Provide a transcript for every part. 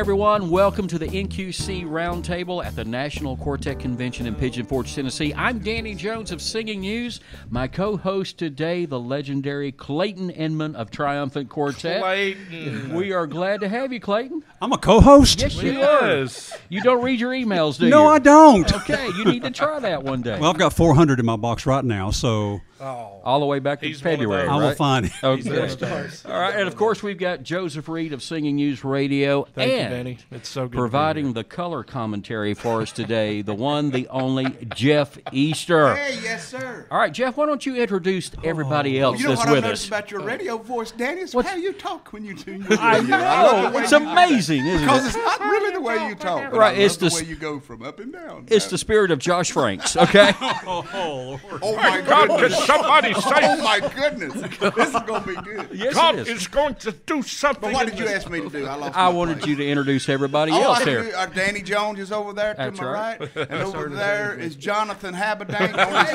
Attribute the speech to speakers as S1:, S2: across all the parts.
S1: everyone. Welcome to the NQC Roundtable at the National Quartet Convention in Pigeon Forge, Tennessee. I'm Danny Jones of Singing News. My co host today, the legendary Clayton Inman of Triumphant Quartet.
S2: Clayton.
S1: We are glad to have you, Clayton.
S3: I'm a co-host.
S1: Yes, you are. You don't read your emails, do you?
S3: No, I don't.
S1: Okay, you need to try that one day.
S3: Well, I've got 400 in my box right now, so
S2: Oh.
S1: All the way back to
S2: He's one of
S1: February.
S2: those.
S3: I will find it.
S1: Okay. All right, and of course we've got Joseph Reed of Singing News Radio
S2: Thank you,
S1: and
S2: Danny. It's so good.
S1: providing the color commentary for us today, the one, the only Jeff Easter.
S4: Hey, yes, sir.
S1: All right, Jeff, why don't you introduce everybody oh. else
S4: You know
S1: that's
S4: what I
S1: with
S4: noticed
S1: us?
S4: about your radio voice, Danny? Is
S1: What's-
S4: how you talk when you do your
S1: I
S4: radio. love
S1: know
S4: way
S1: it's
S4: you-
S1: amazing, isn't
S4: Because
S1: it?
S4: it's not really the way you talk. but
S1: Right,
S4: I love
S1: it's
S4: the
S1: the
S4: way you go from up and down.
S1: It's the spirit of Josh Franks. Okay.
S4: Oh my
S2: God, can
S4: goodness.
S2: somebody
S4: Oh my goodness. This is gonna be good.
S1: yes,
S2: God
S1: it is.
S2: is going to do something?
S4: But what did you ask me to do? I lost.
S1: I
S4: my
S1: wanted
S4: place.
S1: you to introduce everybody
S4: Oh,
S1: else here.
S4: do. Uh, Danny Jones is over there to
S1: That's
S4: my
S1: right.
S4: right, and over there is Jonathan Habedank. on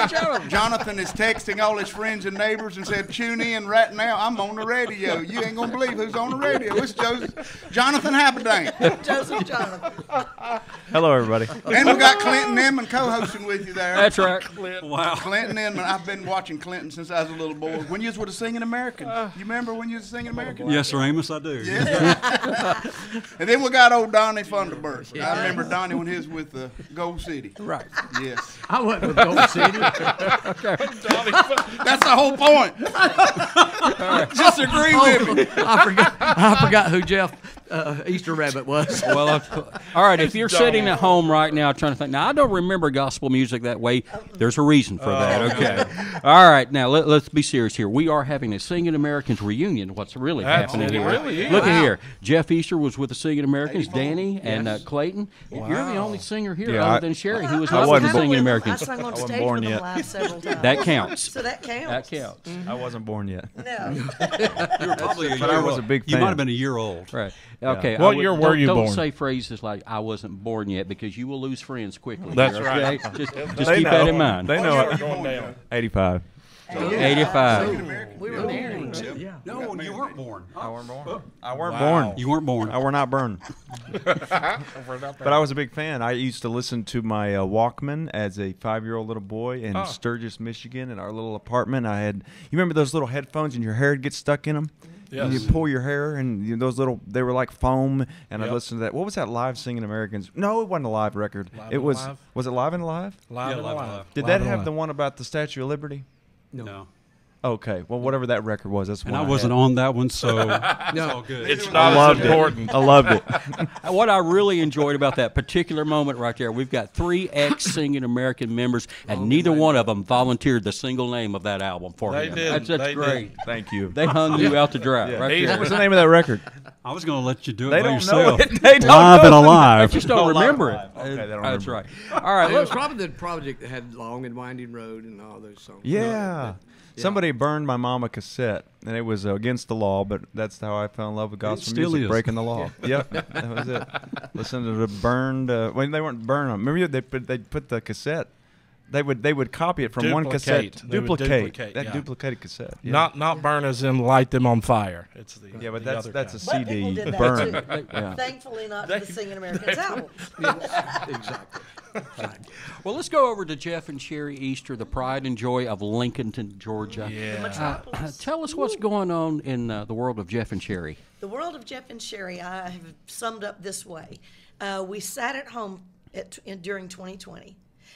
S4: his- Jonathan is texting all his friends and neighbors and said, "Tune in right now. I'm on the radio. You ain't gonna believe who's on the radio. It's Joseph, Jonathan Habedank,
S5: Joseph Jonathan.
S6: Hello, everybody.
S4: and we got Clinton Inman co-hosting with you there.
S1: That's right.
S3: Wow.
S4: Clinton Inman. I've been watching Clinton since I was a little boy. When you was with the Singing American. you remember when you was singing American?
S3: Yes, sir, Amos, I do.
S4: And then we got old Donnie Funderburst. I remember Donnie when he was with uh, Gold City.
S1: Right.
S4: Yes.
S7: I went with Gold City.
S4: That's the whole point. Just agree with me.
S7: I forgot. I forgot who Jeff uh, Easter Rabbit was.
S1: Well, of- all right. If you're sitting at home right now trying to think, now I don't remember gospel music that way. There's a reason for that. Okay. All right. Now let, us be serious here. We are having a Singing Americans reunion. What's really
S2: That's-
S1: happening here?
S2: really is.
S1: Look at here. Jeff Easter was with the Singing Americans. Danny and uh, Clayton. You're the only singer here
S6: Yeah,
S1: other
S6: I-
S1: than Sheri who was
S5: I
S1: not
S5: was
S1: with the Singing
S5: I
S1: Americans.
S5: sung on
S6: wasn't
S5: stage
S6: born
S5: with them
S6: yet.
S5: several times.
S1: That counts.
S5: So that counts.
S1: That counts.
S6: I wasn't born yet.
S5: No.
S3: You were probably a
S6: But I
S3: year
S6: was
S3: old.
S6: a big
S3: You might have been a year old.
S1: Right. Okay.
S2: What
S1: I would-
S2: year were
S1: don't-
S2: you
S1: don't
S2: born?
S1: say phrases like "I wasn't born yet" because you will lose friends quickly.
S2: That's
S1: here,
S2: right.
S1: Just, just
S6: They
S1: keep that in mind.
S6: They know it.
S4: year were you born, John?
S6: 85.
S1: Eighty-five.
S5: We were married.
S7: Yeah.
S3: No, you weren't born.
S6: I weren't born. I weren't
S2: Wow.
S6: born.
S3: You weren't born.
S6: I were not born. But I was a big fan. I used to listen to my uh, Walkman as a five-year-old little boy in
S2: Oh.
S6: Sturgis, Michigan, in our little apartment. I had. You remember those little headphones and your hair would get stuck in them? And you pull your hair, and you, those little, they were like foam. And I listened to that. What was that live singing Americans? No, it wasn't a live record.
S2: Live
S6: it was.
S2: Live?
S6: Was it live and live?
S2: Live
S3: Yeah,
S2: and
S3: live and
S2: alive.
S3: live.
S6: Did
S7: Live
S6: that have
S7: Live.
S6: the one about the Statue of Liberty?
S3: No.
S6: Okay. Well, whatever that record was, that's
S3: And
S6: one
S3: I wasn't on that one, so it's
S7: No.
S3: all good.
S2: It's
S6: I
S2: not
S6: loved
S2: as
S6: it.
S2: important.
S6: I loved it.
S1: What I really enjoyed about that particular moment right there, we've got three ex-singing American members, and oh, neither one of them volunteered the single name of that album for
S2: They
S1: him.
S2: didn't.
S1: That's, that's
S2: They
S1: great.
S6: Thank you.
S1: They hung you out to dry right
S2: He's-
S6: What was the name of that record?
S3: I was going to let you do it
S6: They
S3: by
S6: don't
S3: yourself.
S6: know it. They don't
S3: Live
S6: know
S3: and
S6: it.
S1: I
S3: alive.
S1: just don't
S6: Oh, Live
S1: remember
S6: Alive.
S1: it.
S6: Okay, they don't
S1: That's
S6: remember.
S1: right. All right.
S7: It was probably the project that had Long and Winding Road and all those songs.
S6: Yeah.
S7: Yeah.
S6: Somebody burned my mom a cassette, and it was uh, against the law, but that's how I fell in love with gospel
S3: still
S6: music,
S3: is.
S6: breaking the law. yep, that was it. Listen to the burned. Uh, when they weren't burn them. Remember they put they put the cassette. They would they would copy it from one cassette.
S2: They
S6: Duplicate.
S2: duplicate,
S6: that
S2: yeah.
S6: duplicated cassette. Yeah.
S2: Not not burn as in light them on fire. It's the
S6: Yeah, but
S2: the
S6: that's
S2: other
S6: that's a
S2: kind.
S5: But
S6: CD
S5: did that
S6: burn.
S5: too.
S6: Yeah.
S5: Thankfully, not to the Singing Americans album.
S7: Exactly.
S1: well, let's go over to Jeff and Sheri Easter, the pride and joy of Lincolnton, Georgia.
S2: Yeah.
S1: Uh,
S5: Metropolis.
S1: tell us what's going on in uh, the world of Jeff and Sheri.
S5: The world of Jeff and Sheri, I have summed up this way. Uh, we sat at home at, in, during 2020.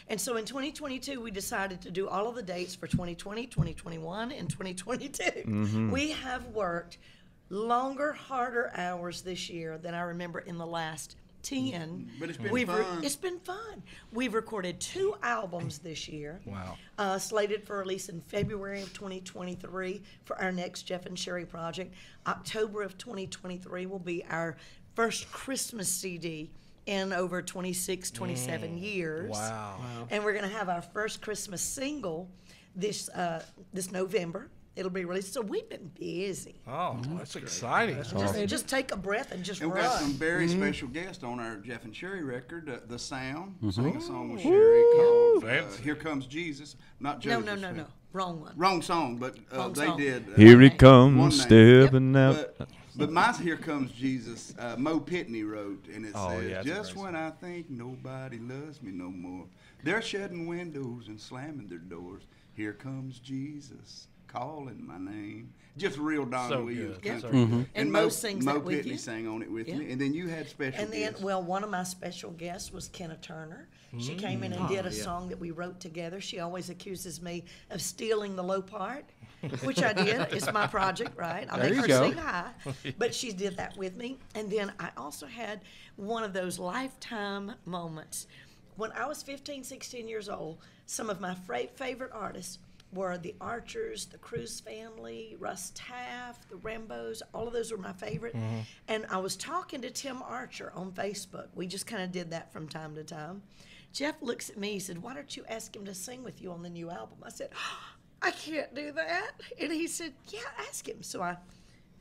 S5: And so in 2022, we decided to do all of the dates for 2020, 2021, and 2022. We have worked longer, harder hours this year than I remember in the last 10.
S4: But it's been
S5: We've
S4: fun.
S5: it's been fun. We've recorded two albums this year.
S2: Wow.
S5: Uh, slated for release in February of 2023 for our next Jeff and Sheri project. October of 2023 will be our first Christmas CD in over 26, 27 years.
S2: Wow.
S5: And we're going to have our first Christmas single this uh, this November. It'll be released. So we've been busy.
S2: Oh, that's exciting.
S5: Just, just take a breath and just
S4: And we got some
S5: run.
S4: very special guests on our Jeff and Sheri record, uh, The Sound. Sang a song with Sheri called uh, Here Comes Jesus. Not
S5: No,
S4: Joseph.
S5: no, no, no. Wrong one.
S4: Wrong song, but uh,
S5: Wrong
S4: they
S5: song.
S4: did. Uh,
S6: Here he comes,
S4: name.
S6: stepping out.
S4: But, But my "Here Comes Jesus," uh, Mo Pitney wrote, and it
S2: Oh,
S4: says,
S2: yeah,
S4: "Just when I think nobody loves me no more, they're shutting windows and slamming their doors. Here comes Jesus, calling my name." Just real Don
S2: So
S4: Williams.
S2: good.
S4: country.
S2: So good.
S5: And
S4: And
S5: Mo
S4: Mo,
S5: sings
S4: Mo
S5: that with
S4: Pitney
S5: you?
S4: sang on it with
S5: Yeah.
S4: me, and then you had special
S5: And then,
S4: guests.
S5: well, one of my special guests was Kenna Turner. She came in and mm. did a song that we wrote together. She always accuses me of stealing the low part, which I did. It's my project, right? I
S1: There
S5: make
S1: you
S5: her
S1: go.
S5: sing high, but she did that with me. And then I also had one of those lifetime moments. When I was 15, 16 years old, some of my favorite artists were the Archers, the Cruse family, Russ Taff, the Rambos. All of those were my favorite. Mm-hmm. And I was talking to Tim Archer on Facebook. We just kind of did that from time to time. Jeff looks at me. He said, "Why don't you ask him to sing with you on the new album?" I said, "I can't do that." And he said, "Yeah, ask him." So I,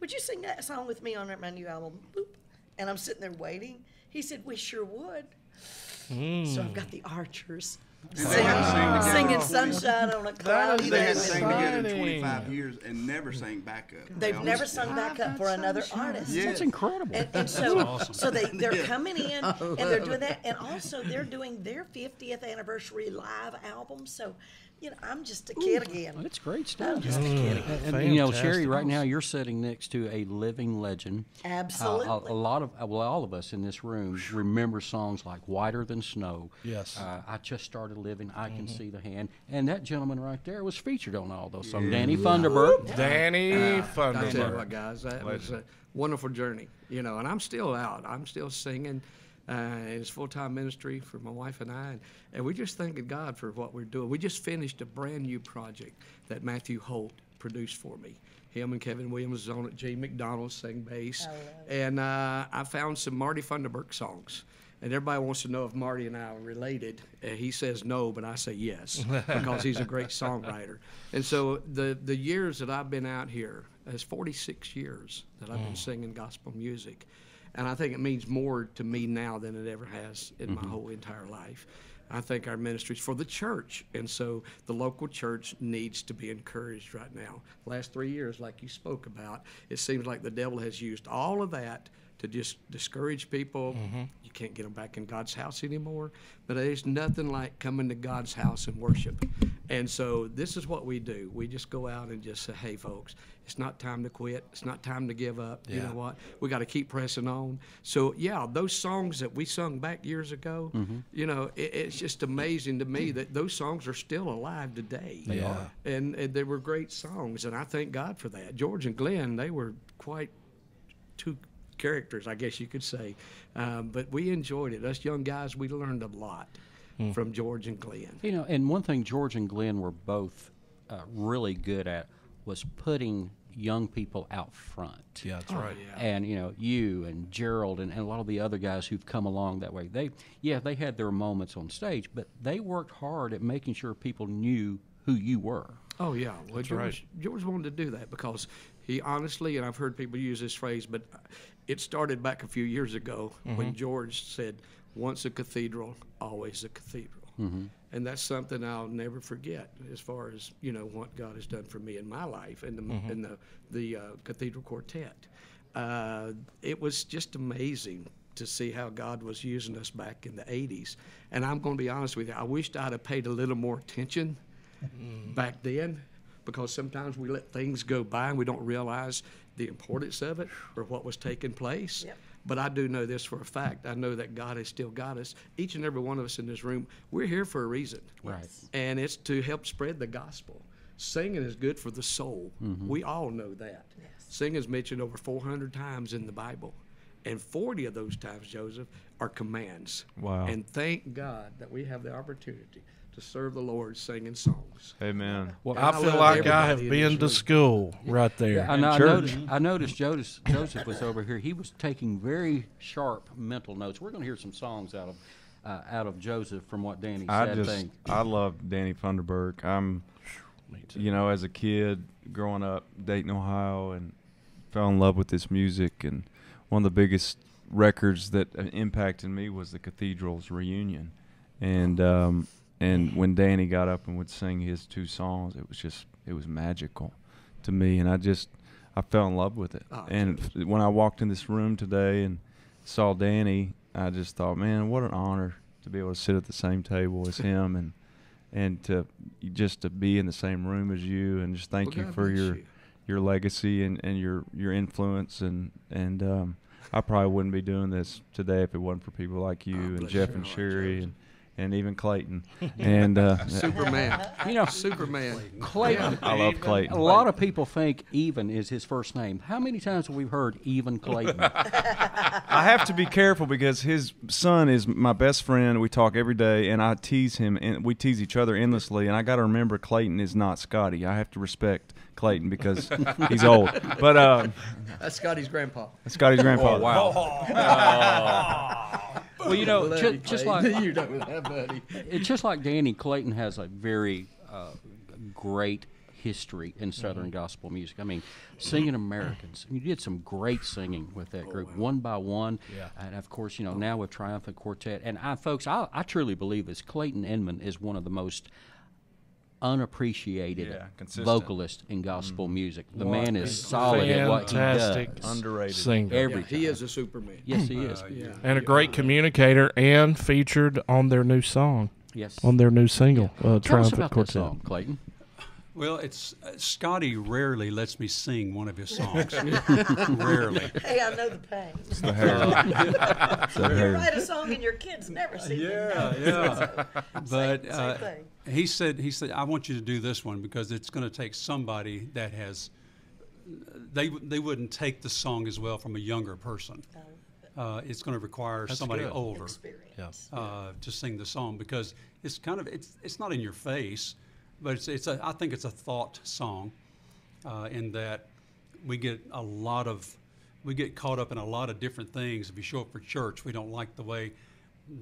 S5: "Would you sing that song with me on my new album?" Boop. And I'm sitting there waiting. He said, "We sure would." So I've hmm. got the Archers
S4: And they hadn't sang together
S5: singing "Sunshine on a Cloudy
S4: They
S5: Day."
S4: had sang together in 25 years and never sang backup.
S5: They've
S4: They
S5: never sung back up for another artist.
S4: Yeah.
S1: That's incredible.
S5: And, and so,
S3: awesome.
S5: so they they're coming in and they're doing that, and also they're doing their 50th anniversary live album. So, you know, I'm just a kid again.
S1: That's great
S5: I'm
S1: stuff.
S5: just a kid again.
S1: And, and, you know, Sheri, right now you're sitting next to a living legend. Uh,
S5: Absolutely.
S1: a, a lot of, uh, well, all of us in this room remember songs like "Whiter Than Snow."
S2: Yes.
S1: Uh, I just started living. I can see the hand, and that gentleman right there was featured on all those songs. Danny Funderburk.
S2: Danny
S7: I tell you
S2: Thunderbird.
S7: what, guys, that was a wonderful journey. You know, and I'm still out. I'm still singing. Uh, it's full time ministry for my wife and I, and, and we just thanking God for what we're doing. We just finished a brand new project that Matthew Holt produced for me. Him and Kevin Williams was on it. Gene McDonald sang bass, and uh, I found some Marty Funderburk songs. And everybody wants to know if Marty and I are related. Uh, he says no, but I say yes because he's a great songwriter. And so the the years that I've been out here, it's 46 years that I've been singing gospel music, and I think it means more to me now than it ever has in my mm-hmm. whole entire life. I think our ministry is for the church, and so the local church needs to be encouraged right now. Last three years, like you spoke about, it seems like the devil has used all of that to just discourage people. Mm-hmm. You can't get them back in God's house anymore. But there's nothing like coming to God's house and worship. And so this is what we do. We just go out and just say, hey, folks, it's not time to quit. It's not time to give up. You know what? We got to keep pressing on. So, yeah, those songs that we sung back years ago, mm-hmm. you know, it, it's just amazing to me that those songs are still alive today. They
S2: are.
S7: And, and they were great songs. And I thank God for that. George and Glenn, they were quite two characters, I guess you could say. Um, but we enjoyed it. Us young guys, we learned a lot from George and Glenn.
S1: You know, and one thing George and Glenn were both uh, really good at was putting young people out front.
S2: Yeah, that's right.
S1: And you know, you and Gerald and, and a lot of the other guys who've come along that way, they yeah, they had their moments on stage, but they worked hard at making sure people knew who you were.
S7: Oh yeah, well George,
S2: right.
S7: George wanted to do that because he honestly, and I've heard people use this phrase, but it started back a few years ago when George said, "Once a cathedral, always a cathedral," and that's something I'll never forget. As far as you know, what God has done for me in my life and the in the the uh, Cathedral Quartet, uh, it was just amazing to see how God was using us back in the '80s. And I'm going to be honest with you, I wished I'd have paid a little more attention Mm. back then because sometimes we let things go by and we don't realize the importance of it or what was taking place.
S5: Yep.
S7: But I do know this for a fact. I know that God has still got us. Each and every one of us in this room, we're here for a reason.
S1: Right.
S7: And it's to help spread the gospel. Singing is good for the soul. Mm-hmm. We all know that. Singing is mentioned over 400 times in the Bible. And 40 of those times, Joseph, are commands.
S6: Wow.
S7: And thank God that we have the opportunity to serve the Lord singing songs.
S6: Amen.
S1: Well,
S2: I
S7: I
S2: feel like I have been to school right there.
S1: I, know, I, noticed, I noticed Joseph, Joseph was over here. He was taking very sharp mental notes. We're going to hear some songs out of uh, out of Joseph from what Danny
S6: I
S1: said.
S6: just
S1: thing.
S6: I love Danny Funderburk. I'm you know, as a kid growing up Dayton, Ohio and fell in love with this music and one of the biggest records that uh, impacted me was the Cathedral's reunion. And um and when Danny got up and would sing his two songs, it was just it was magical to me and I just I fell in love with it.
S7: Oh,
S6: and f- when I walked in this room today and saw Danny, I just thought, man, what an honor to be able to sit at the same table as him and and to just to be in the same room as you and just thank
S7: Well,
S6: you for your
S7: you.
S6: your legacy and, and your your influence and and um, I probably wouldn't be doing this today if it wasn't for people like you and Jeff
S7: your
S6: and Sherry and and even Clayton and uh,
S7: Superman.
S1: You know,
S7: Superman.
S1: Clayton.
S6: I love Clayton.
S1: A lot of people think Even is his first name. How many times have we heard Even Clayton?
S6: I have to be careful because his son is my best friend. We talk every day, and I tease him, and we tease each other endlessly. And I got to remember, Clayton is not Scotty. I have to respect Clayton because he's old. But uh,
S7: That's Scotty's grandpa.
S6: That's Scotty's grandfather.
S1: Well, you know,
S7: Bloody
S1: ju- just like
S7: you that, buddy.
S1: it's just like Danny Clayton has a very uh, great history in Southern gospel music. I mean, singing Americans. You did some great singing with that group, one by one.
S2: Yeah.
S1: And of course, you know now with Triumphant Quartet. And I, folks, I, I truly believe this. Clayton Inman is one of the most unappreciated
S6: Yeah, consistent.
S1: vocalists in gospel music. The man is solid at what he
S2: fantastic
S1: does.
S6: Underrated.
S2: Singer.
S1: Every
S7: Yeah, he is a Superman.
S1: Yes, he is.
S7: Yeah.
S2: and a great communicator and featured on their new song,
S1: Yes.
S2: on their new single, uh,
S1: Tell us
S2: Triumphant
S1: about that song, Clayton.
S3: Well, it's uh, Scotty rarely lets me sing one of his songs. rarely.
S5: Hey, I know the pain.
S6: The hair. The
S5: You
S6: hair.
S5: write a song and your kids never see it.
S3: Yeah, yeah. But
S5: same
S3: uh,
S5: thing.
S3: he said, he said, I want you to do this one because it's going to take somebody that has. They they wouldn't take the song as well from a younger person. Uh, it's going to require somebody
S2: good.
S3: older
S5: Experience.
S3: uh, to sing the song because it's kind of it's it's not in your face, but it's it's a I think it's a thought song, uh, in that we get a lot of we get caught up in a lot of different things. If you show up for church, we don't like the way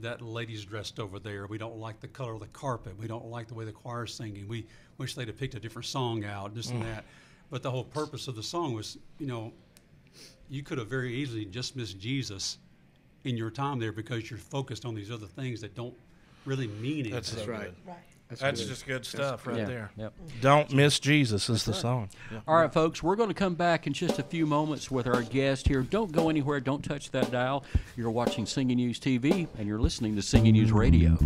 S3: that lady's dressed over there. We don't like the color of the carpet. We don't like the way the choir's singing. We wish they'd have picked a different song out, this and that. But the whole purpose of the song was, you know, you could have very easily just missed Jesus in your time there because you're focused on these other things that don't really mean anything.
S2: That's, so
S7: right.
S5: Right.
S2: That's just good stuff right
S1: Yeah,
S2: there.
S1: yep.
S2: Don't miss Jesus is the song. Yeah.
S1: All right, folks, we're going to come back in just a few moments with our guest here. Don't go anywhere. Don't touch that dial. You're watching Singing News TV, and you're listening to Singing News Radio.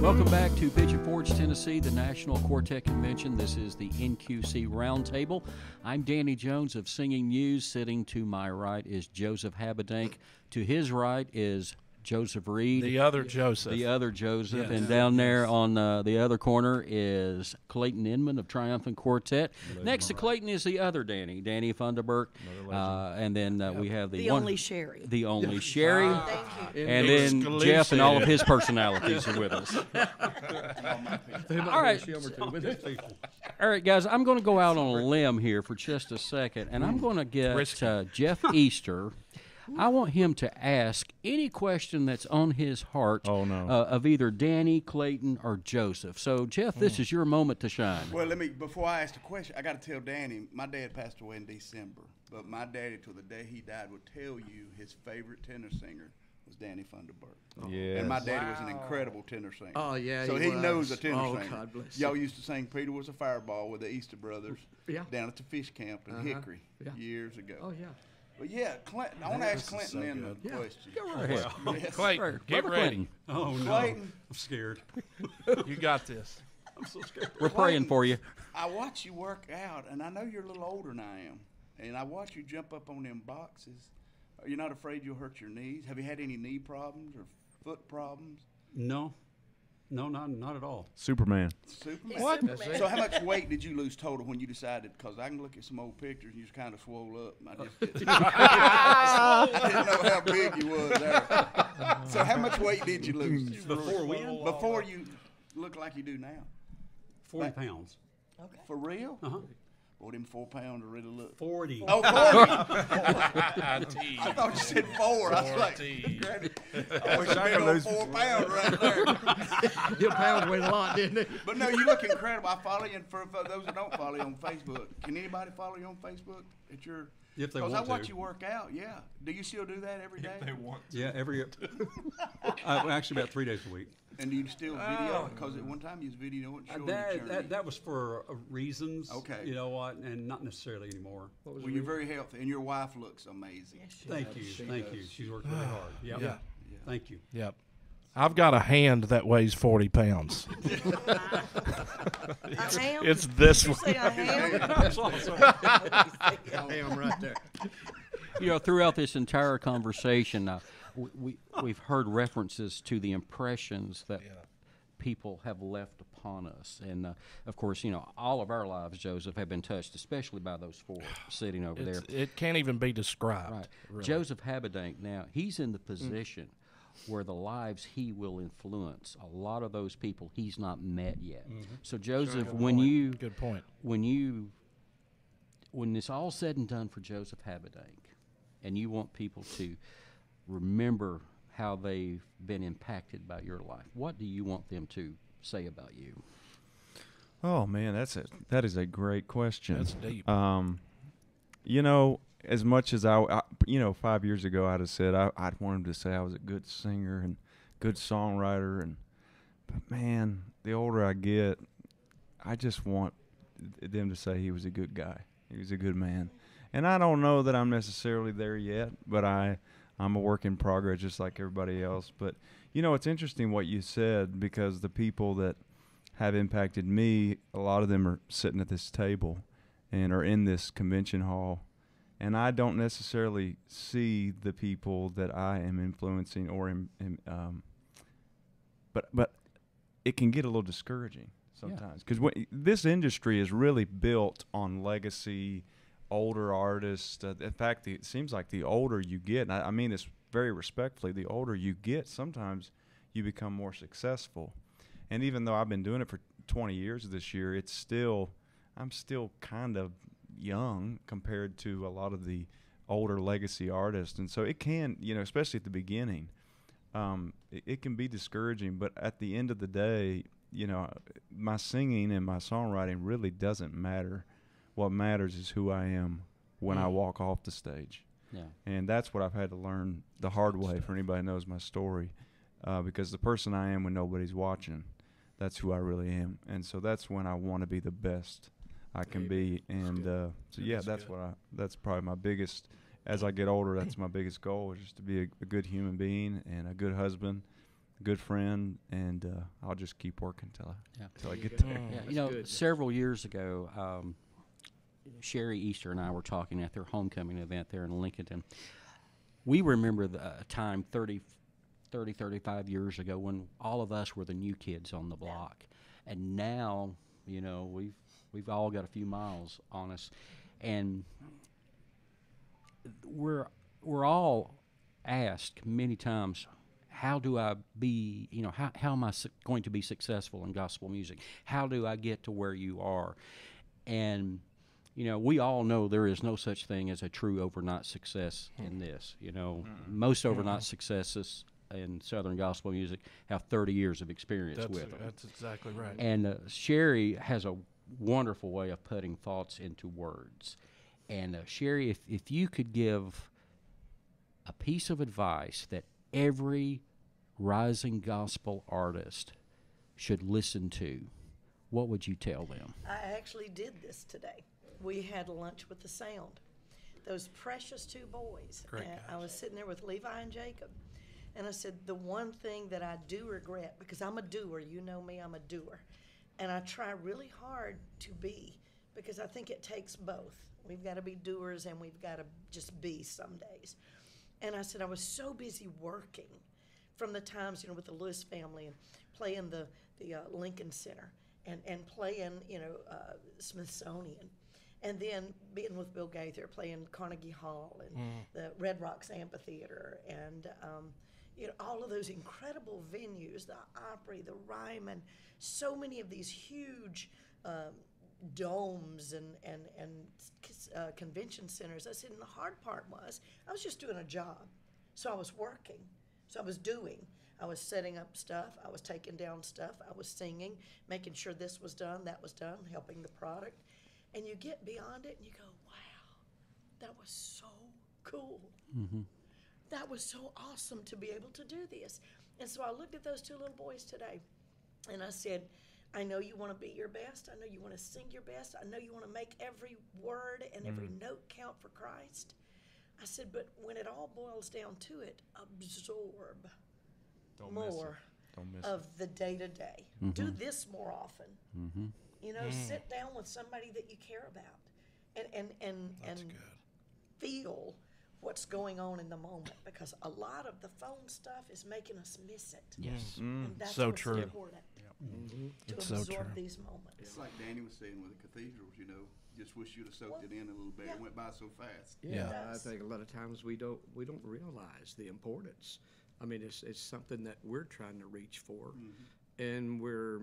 S1: Welcome back to Pigeon Forge, Tennessee, the National Quartet Convention. This is the NQC Roundtable. I'm Danny Jones of Singing News. Sitting to my right is Joseph Habedank. To his right is Joseph Reed.
S2: The other Joseph.
S1: The other Joseph,
S2: Yes.
S1: and down there on uh, the other corner is Clayton Inman of Triumphant Quartet. Next to Clayton is the other Danny, Danny Funderburk, uh, and then uh, we have the,
S5: The
S1: one,
S5: only Sheri.
S1: the only Sheri,
S5: Thank you.
S1: and then
S2: Exclusive.
S1: Jeff and all of his personalities are with us. All right, all right, guys. I'm going to go out on a limb here for just a second, and I'm going to get
S2: Risky.
S1: uh, Jeff Easter. I want him to ask any question that's on his heart
S6: Oh, no.
S1: uh, of either Danny, Clayton, or Joseph. So, Jeff, this is your moment to shine.
S4: Well, let me before I ask the question, I got to tell Danny. My dad passed away in December, but my daddy, till the day he died, would tell you his favorite tenor singer was Danny Funderburk.
S6: Yes.
S4: And my daddy was an incredible tenor singer.
S7: Oh, yeah,
S4: So
S7: he
S4: he,
S7: was.
S4: knows a tenor
S7: Oh,
S4: singer.
S7: God bless
S4: Y'all
S7: him.
S4: used to sing "Peter Was a Fireball" with the Easter Brothers.
S7: Yeah.
S4: Down at the fish camp in
S7: Uh-huh.
S4: Hickory
S7: Yeah.
S4: years ago.
S7: Oh yeah.
S4: But yeah, Clinton. I want to ask Clinton in a
S7: Yeah.
S4: question.
S7: Go right ahead.
S4: Yes.
S2: Clayton,
S1: Brother
S2: get ready.
S1: Clinton,
S3: Oh no,
S4: Clayton.
S3: I'm scared.
S2: You got this. I'm so scared.
S1: We're praying for you.
S4: I watch you work out, and I know you're a little older than I am, and I watch you jump up on them boxes. Are you not afraid you'll hurt your knees? Have you had any knee problems or foot problems?
S3: No, no, not not at all.
S6: Superman.
S4: Superman.
S5: What? Superman.
S4: So how much weight did you lose total when you decided? Because I can look at some old pictures and you just kind of swole up. I just didn't, didn't know how big you was there. So how much weight did you lose
S3: Before when?
S4: Before you look like you do now.
S3: Forty pounds.
S5: Okay.
S4: For real?
S3: Uh huh.
S4: Boy, them four pounds are really look.
S3: Forty.
S4: Oh, 40. I thought you said four. I was like,
S2: Forty.
S4: Granny, I wish I could lose four pounds right there.
S7: Your pounds weighed a lot, didn't it?
S4: But no, you look incredible. I follow you, and for, for those that don't follow you on Facebook, can anybody follow you on Facebook? At your
S3: If they
S4: Because I
S3: want
S4: watch
S3: to.
S4: you work out. Yeah. Do you still do that every day? If they want. to.
S3: Yeah, every. uh, actually, about three days a week.
S4: And do you still video? Because at one time you was videoing
S3: Uh,
S4: showing your
S3: That,
S4: journey.
S3: that, that was for uh, reasons.
S4: Okay.
S3: You know what, and not necessarily anymore.
S7: What was
S4: well,
S7: the
S4: you're very healthy, and your wife looks amazing.
S3: Yes, Thank you, thank you. She's worked really hard. Yep.
S2: Yeah.
S3: Thank you.
S2: Yep. I've got a hand that weighs 40 pounds.
S5: A ham?
S2: It's this
S5: Did you
S2: one.
S5: say a ham?
S7: Ham right there.
S1: you know, throughout this entire conversation, uh, we, we we've heard references to the impressions that people have left upon us, and uh, of course, you know, all of our lives, Joseph, have been touched, especially by those four sitting over there.
S2: It can't even be described.
S1: Right.
S2: really.
S1: Joseph Habedank, now, he's in the position where the lives he will influence, a lot of those people he's not met yet. So, Joseph, when you
S2: Good point.
S1: when you when it's all said and done for Joseph Habedank, and you want people to remember how they've been impacted by your life, what do you want them to say about you?
S6: Oh man, that's a that is a great question.
S2: That's deep.
S6: Um, you know, as much as I, I you know, five years ago I'd have said I, I'd want him to say I was a good singer and good songwriter, and but man, the older I get, I just want them to say he was a good guy. He was a good man, and I don't know that I'm necessarily there yet, but I. I'm a work in progress, just like everybody else. But you know, it's interesting what you said because the people that have impacted me, a lot of them are sitting at this table and are in this convention hall. And I don't necessarily see the people that I am influencing or in, in, um, but but it can get a little discouraging sometimes because this industry is really built on legacy, older artists. Uh, in fact, the, it seems like the older you get, and I, I mean this very respectfully, the older you get, sometimes you become more successful. And even though I've been doing it for 20 years this year, it's still I'm still kind of young compared to a lot of the older legacy artists, and so it can, you know, especially at the beginning, um, it, it can be discouraging. But at the end of the day, you know, my singing and my songwriting really doesn't matter. What matters is who I am when I walk off the stage,
S1: Yeah.
S6: and that's what I've had to learn the hard way. For anybody who knows my story, uh, because the person I am when nobody's watching, that's who I really am, and so that's when I want to be the best I can be. And uh, so yeah, that's what I. That's probably my biggest. As I get older, that's my biggest goal is just to be a, a good human being and a good husband, a good friend, and uh, I'll just keep working till I
S1: Yeah.
S6: till I get
S7: go.
S6: there.
S1: Yeah, you know,
S7: good.
S1: several years ago, um, Sheri Easter and I were talking at their homecoming event there in Lincoln. We remember the uh, time 30, 30, 35 years ago when all of us were the new kids on the block. And now, you know, we've we've all got a few miles on us. And we're we're all asked many times how do I be, you know, how, how am I su- going to be successful in gospel music? How do I get to where you are? And, you know, we all know there is no such thing as a true overnight success in this. You know, most overnight successes in Southern gospel music have 30 years of experience
S2: That's,
S1: with them.
S2: that's exactly right.
S1: And uh, Sheri has a wonderful way of putting thoughts into words. And uh, Sheri, if, if you could give a piece of advice that every rising gospel artist should listen to, what would you tell them?
S5: I actually did this today. We had lunch with the sound. Those precious two boys.
S2: Great
S5: and I was sitting there with Levi and Jacob. And I said, the one thing that I do regret, because I'm a doer, you know me, I'm a doer. And I try really hard to be, because I think it takes both. We've got to be doers and we've got to just be some days. And I said, I was so busy working from the times, you know, with the Lewis family and playing the, the uh, Lincoln Center and, and playing, you know, uh, Smithsonian. And then being with Bill Gaither, playing Carnegie Hall and the Red Rocks Amphitheater and, um, you know, all of those incredible venues, the Opry, the Ryman, so many of these huge um, domes and, and, and uh, convention centers. I said, and the hard part was I was just doing a job. So I was working. So I was doing. I was setting up stuff. I was taking down stuff. I was singing, making sure this was done, that was done, helping the product. And you get beyond it and you go, wow, that was so cool. That was so awesome to be able to do this. And so I looked at those two little boys today and I said, I know you want to be your best. I know you want to sing your best. I know you want to make every word and every mm-hmm. note count for Christ. I said, but when it all boils down to it, absorb
S6: Don't miss it.
S5: more
S6: Don't miss it.
S5: of the day to day. Do this more often. Mm-hmm. You know, mm. sit down with somebody that you care about, and and and and feel what's going on in the moment because a lot of the phone stuff is making us miss it.
S1: Yes. Mm. Mm.
S5: And that's
S2: So
S5: what's
S2: true.
S5: important mm-hmm. to
S2: It's so
S5: absorb
S2: true.
S5: these moments.
S4: It's like Danny was saying with the cathedrals, you know, just wish you'd have soaked it in a little bit.
S5: Yeah.
S4: It went by so fast.
S2: Yeah.
S7: I think a lot of times we don't we don't realize the importance. I mean, it's it's something that we're trying to reach for, mm-hmm. and we're.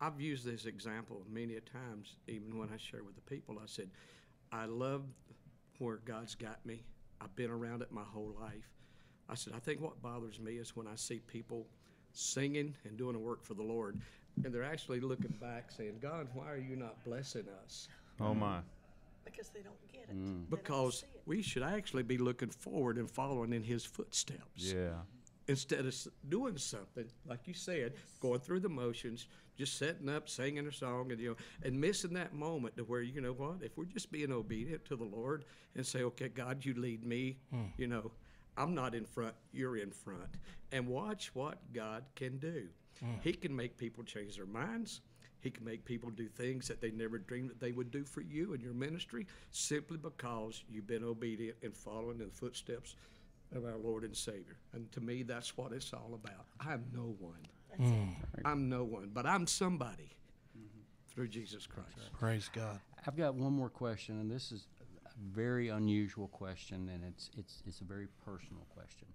S7: I've used this example many a times, even when I share with the people. I said, I love where God's got me. I've been around it my whole life. I said, I think what bothers me is when I see people singing and doing the work for the Lord, and they're actually looking back saying, God, why are you not blessing us?
S6: Oh mm. my.
S5: because they don't get it. Mm. They don't
S7: Because
S5: it.
S7: we should actually be looking forward and following in His footsteps.
S6: Yeah.
S7: Instead of doing something, like you said, going through the motions, just setting up, singing a song, and you know, and missing that moment to where you know what? If we're just being obedient to the Lord and say, "Okay, God, you lead me," hmm. you know, I'm not in front, you're in front, and watch what God can do. Hmm. He can make people change their minds. He can make people do things that they never dreamed that they would do for you and your ministry simply because you've been obedient and following in the footsteps of our Lord and Savior. And to me, that's what it's all about. I'm no one. Mm. I'm no one, but I'm somebody through Jesus Christ.
S2: Praise God.
S1: I've got one more question, and this is a very unusual question, and it's it's it's a very personal question.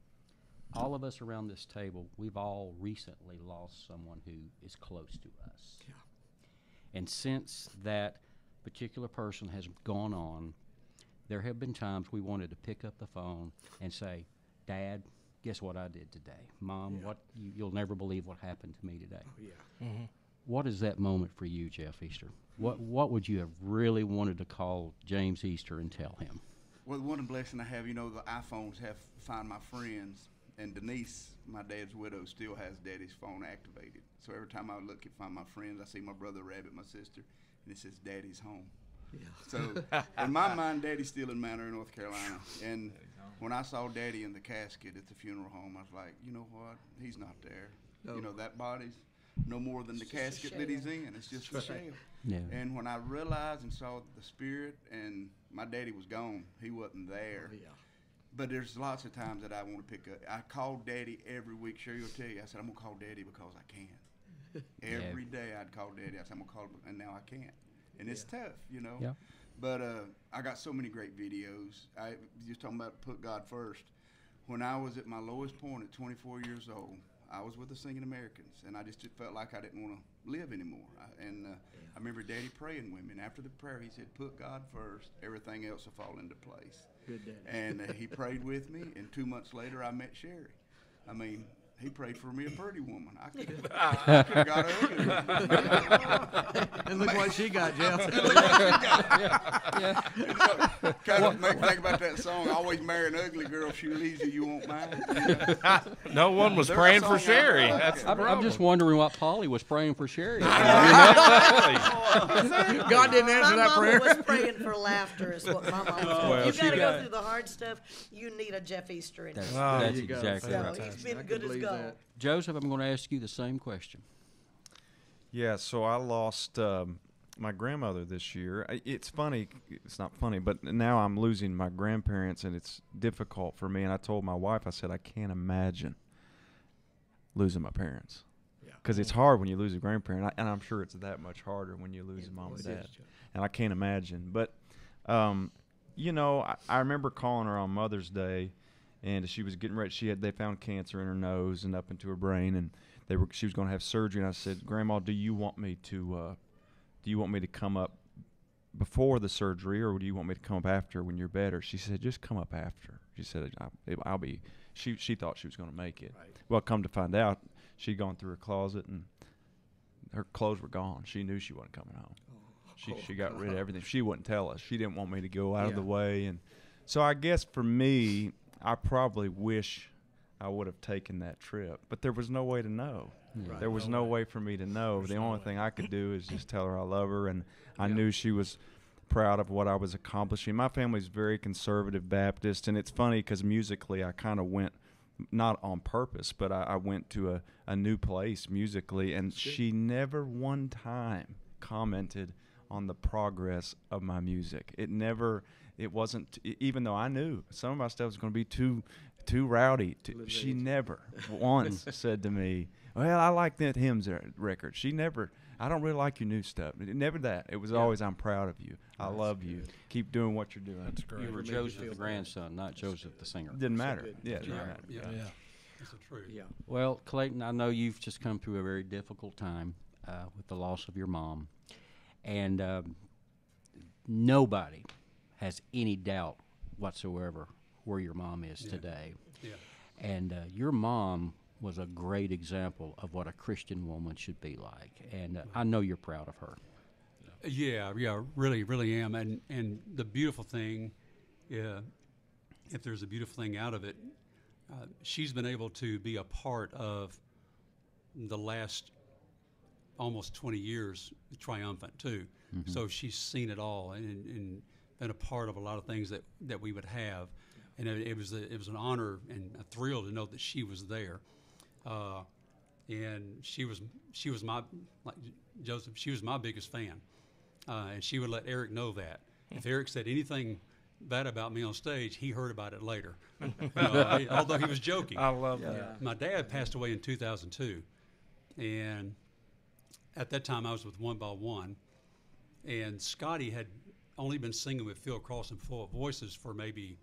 S1: All of us around this table, we've all recently lost someone who is close to us.
S7: Yeah.
S1: And since that particular person has gone on, there have been times we wanted to pick up the phone and say, "Dad, guess what I did today? Mom, what you, you'll never believe what happened to me today."
S7: Oh, yeah. Mm-hmm.
S1: What is that moment for you, Jeff Easter? What What would you have really wanted to call James Easter and tell him?
S4: Well, one blessing I have, you know, the iPhones have Find My Friends, and Denise, my dad's widow, still has Daddy's phone activated. So every time I look at Find My Friends, I see my brother Rabbit, my sister, and it says Daddy's home.
S7: Yeah.
S4: So in my mind, Daddy's still in Mount Airy, North Carolina. And when I saw Daddy in the casket at the funeral home, I was like, you know what? He's not there.
S7: No.
S4: You know, that body's no more than the
S5: It's just a
S4: casket that he's in. It's just a shell.
S1: Yeah.
S4: And when I realized and saw the spirit, and my daddy was gone, he wasn't there.
S7: Oh, yeah.
S4: But there's lots of times that I want to pick up. I call daddy every week. Sure, Sheri will tell you. I said, I'm going to call daddy because I can. Every day I'd call daddy. I said, I'm going to call him, and now I can't. And it's tough, you know.
S1: Yeah.
S4: But uh, I got so many great videos. I was talking about put God first. When I was at my lowest point at 24 years old, I was with the Singing Americans, and I just felt like I didn't want to live anymore. I, and uh, I remember Daddy praying with me, and after the prayer, he said, "Put God first. Everything else will fall into place."
S7: Good daddy.
S4: And uh, he prayed with me, and two months later, I met Sheri. I mean, he prayed for me a pretty woman. I could have got an ugly woman.
S7: And look what she got, Jeff.
S4: kind of make me think about that song. Always marry an ugly girl. If She leaves you, you won't mind.
S2: No one was
S4: There's
S2: praying for
S4: Sheri.
S2: That's
S1: I'm, I'm just wondering what Polly was praying for Sheri.
S7: God didn't answer
S5: My
S7: that
S5: mama
S7: prayer.
S5: was praying for laughter, is what my mama oh, said.
S1: well,
S5: you
S1: she
S5: got to
S1: got-
S5: go through the hard stuff, you need a Jeff Easter in
S1: That's.
S2: Oh,
S1: that's
S7: there you go.
S1: exactly
S5: So
S1: right.
S5: he's been
S7: I
S5: good as
S7: believe
S5: gold.
S7: that.
S1: Joseph, I'm going to ask you the same question.
S6: Yeah, so I lost um, my grandmother this year. I- It's funny. It's not funny, but now I'm losing my grandparents, and it's difficult for me. And I told my wife, I said, I can't imagine losing my parents.
S7: Yeah.
S6: Because it's hard when you lose a grandparent, I- and I'm sure it's that much harder when you lose a mom and dad. And I can't imagine. But, um, you know, I, I remember calling her on Mother's Day, and she was getting ready. She had they found cancer in her nose and up into her brain, and they were she was going to have surgery. And I said, Grandma, do you want me to, uh, do you want me to come up before the surgery, or do you want me to come up after when you're better? She said, just come up after. She said, I'll, I'll be. She she thought she was going to make it.
S7: Right.
S6: Well, come to find out, she'd gone through her closet and her clothes were gone. She knew she wasn't coming home. She
S7: Oh,
S6: she got rid of everything. She wouldn't tell us. She didn't want me to go out of the way, and so I guess for me, I probably wish I would have taken that trip. But there was no way to know. There was no way for me to know. the only thing I could do is just tell her I love her, and I knew she was proud of what I was accomplishing. My family's very conservative Baptist, and it's funny because musically I kind of went not on purpose, but I, I went to a, a new place musically, and she never one time commented on the progress of my music. It never, it wasn't, even though I knew some of my stuff was going to be too too rowdy. To, she never once said to me, "Well, I like that hymns record." She never. I don't really like your new stuff. Never that. It was always, "I'm proud of you. I love you. Keep doing what you're doing."
S2: That's great.
S1: You were Joseph the grandson, not Joseph the singer.
S6: Didn't matter.
S7: good.
S6: Yeah, didn't
S3: Right,
S6: matter.
S3: yeah.
S2: Yeah.
S3: That's the truth.
S7: Yeah.
S1: Well, Clayton, I know you've just come through a very difficult time uh, with the loss of your mom, and um, nobody has any doubt whatsoever where your mom is today.
S3: Yeah.
S1: And uh, your mom was a great example of what a Christian woman should be like, and uh, I know you're proud of her.
S3: Yeah, yeah, really, really am. And and the beautiful thing, yeah, if there's a beautiful thing out of it, uh, she's been able to be a part of the last almost 20 years triumphant too. So she's seen it all and, and been a part of a lot of things that, that we would have. And it, it was a, it was an honor and a thrill to know that she was there. Uh, and she was she was my like Joseph. She was my biggest fan, uh, and she would let Eric know that. If Eric said anything bad about me on stage, he heard about it later. You know, he- although he was joking.
S2: I love that.
S3: My dad passed away in 2002, and at that time I was with One by One, and Scotty had only been singing with Phil Cross and Poet Voices for maybe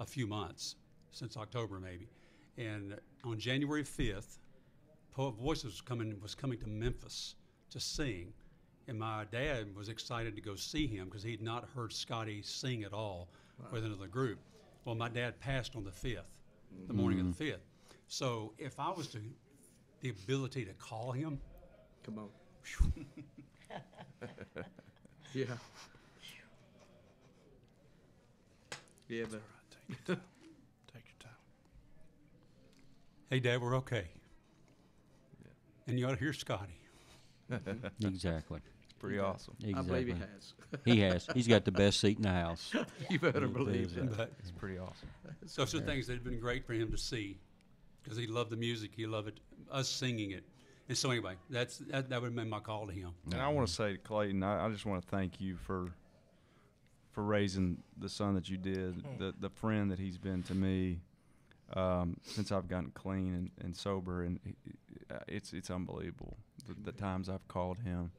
S3: a few months, since October maybe, and on January 5th, Poet Voices was coming was coming to Memphis to sing, and my dad was excited to go see him because he'd not heard Scotty sing at all with another group. Well, my dad passed on the fifth, the morning of the mm. fifth. So if I was to the ability to call him,
S7: Come on. yeah. Yeah, but
S2: Take your time. Take your time.
S3: hey, Dad, we're okay. And you ought to hear Scotty.
S1: Exactly.
S6: Pretty awesome.
S7: I believe he has.
S1: He has. He's got the best seat in the house.
S7: you better believe
S1: it.
S7: that.
S3: But
S6: It's pretty awesome.
S3: those are things that have been great for him to see because he loved the music, he loved it, us singing it. And so anyway, that's that, that would have been my call to him.
S6: And I want to say to Clayton, I, I just want to thank you for for raising the son that you did, the the friend that he's been to me um, since I've gotten clean and, and sober, and he- uh, it's it's unbelievable the, the times I've called him,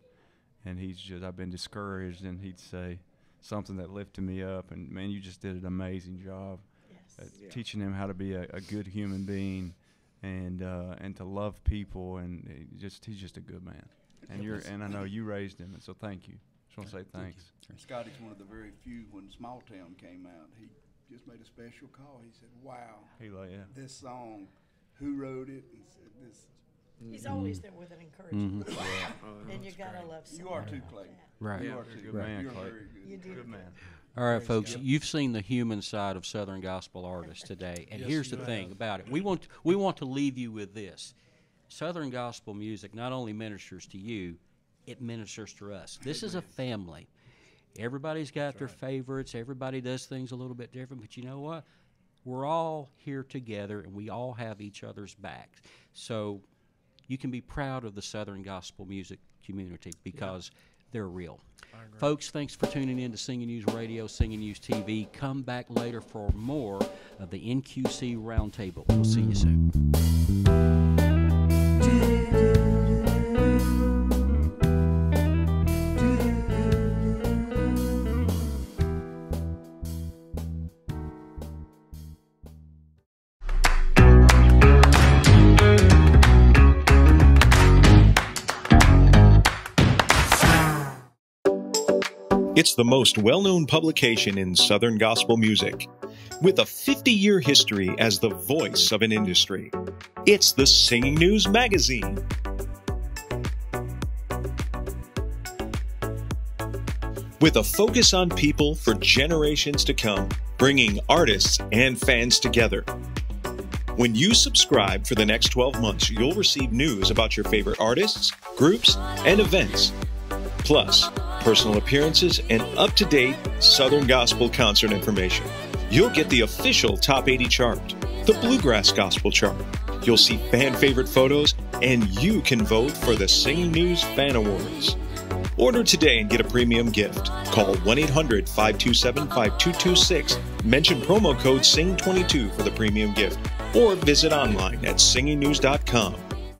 S6: and he's just I've been discouraged, and he'd say something that lifted me up, and man, you just did an amazing job
S5: Yes.
S6: at teaching him how to be a, a good human being and uh, and to love people and he just he's just a good man. And you're and I know you raised him and so thank you just want to say thanks
S4: Scotty's one of the very few when Small Town came out. He just made a special call. He said, "Wow,
S6: he like yeah
S4: this song, who wrote it?" And said, "This,
S5: He's always there with an encouragement. Mm-hmm. Oh, and you gotta love
S4: you are too,
S5: like
S4: Clayton.
S1: Right.
S4: You are
S6: You're
S4: too.
S6: good man,
S4: You're
S6: Clayton.
S4: very good.
S5: You do.
S6: good man
S1: All right, folks, you've seen the human side of Southern gospel artists today, and
S2: Yes,
S1: here's
S2: you
S1: the thing about it: we want we want to leave you with this. Southern gospel music not only ministers to you, it ministers to us. This is a family. Everybody's got their favorites. Everybody does things a little bit different, but you know what? We're all here together, and we all have each other's backs. So you can be proud of the Southern gospel music community because they're real. Folks, thanks for tuning in to Singing News Radio, Singing News TV. Come back later for more of the NQC Roundtable. We'll see you soon.
S8: It's the most well known publication in Southern gospel music. With a 50 year history as the voice of an industry, it's the Singing News Magazine. With a focus on people for generations to come, bringing artists and fans together. When you subscribe for the next 12 months, you'll receive news about your favorite artists, groups, and events. Plus, personal appearances and up to date Southern Gospel concert information. You'll get the official Top 80 chart, the Bluegrass Gospel chart. You'll see fan favorite photos, and you can vote for the Singing News Fan Awards. Order today and get a premium gift. Call 1 800 527 5226. Mention promo code SING22 for the premium gift or visit online at singingnews.com.